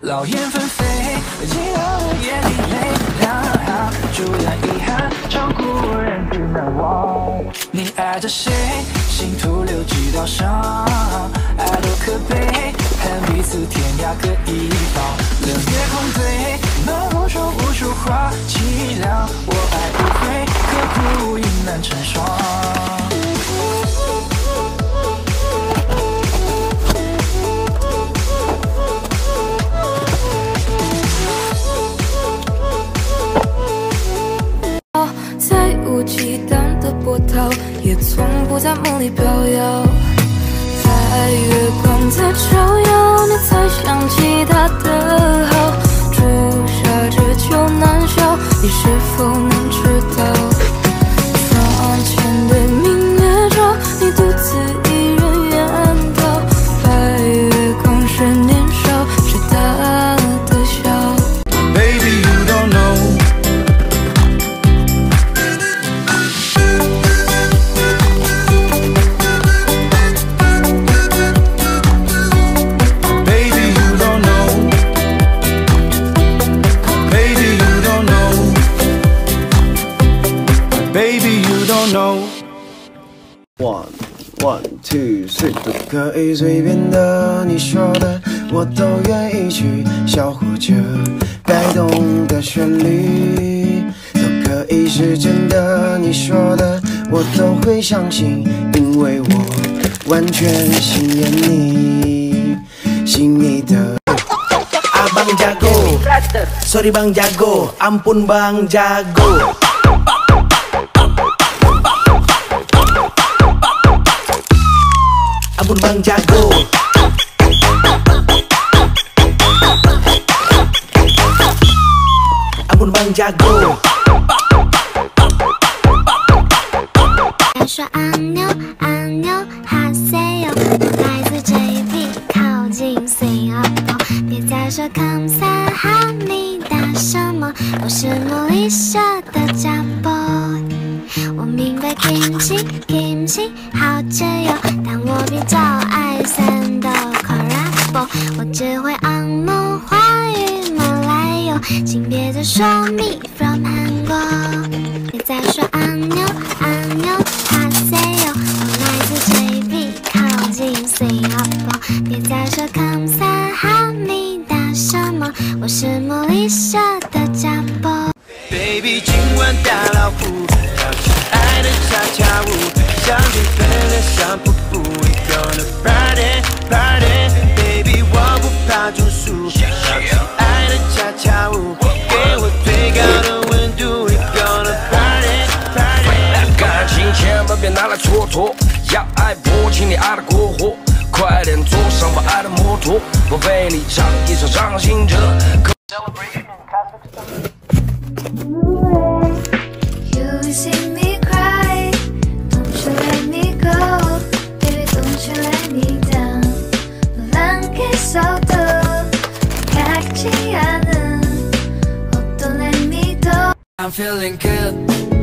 老燕纷飞，寂寥的夜里泪两行，除了遗憾，照顾人只难忘。你爱着谁？心徒留几道伤，爱多可悲，恨彼此天涯各一方。都可以随便的，你说的我都愿意去，小火车摆动的旋律。都可以是真的，你说的我都会相信，因为我完全信任你，信你的。Abang jago, sorry bang jago, ampun bang jago. Bang jago amur bang jago 说按钮按钮哈塞哟，来自 JB 靠近 single 别再说 come say 哈密达什么，我是茉莉舍的家婆。我明白 kimchi kimchi 好吃哟，我比较爱酸的 c a r a b l e 我只会按摩华语马来哟，请别再说 me from 韩国，别再说按钮按钮哈塞哟，我来自 JB 靠近 Singapore，别再说 come 三来蹉跎，要爱不请你爱的过火，快点坐上我爱的摩托，我为你唱一首伤心歌。I'm feeling good.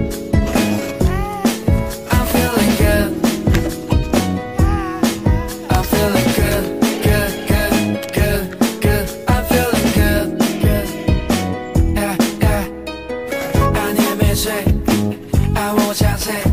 爱问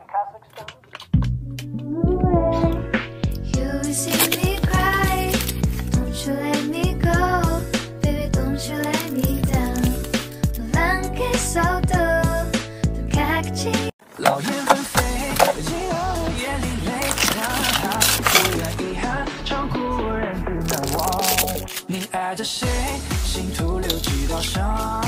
谁心徒留几道伤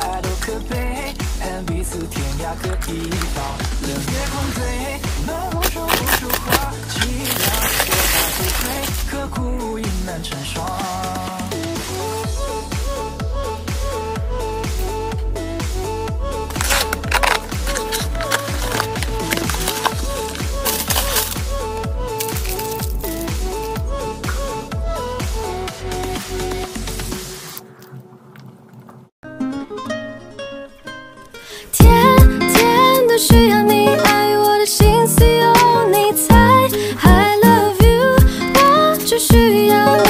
爱多可悲恨彼此天涯各一方冷月空对满腹说无处话凄凉我爱不悔可孤影难成双。不需要你爱我的心思，由你猜。I love you，我只需要你。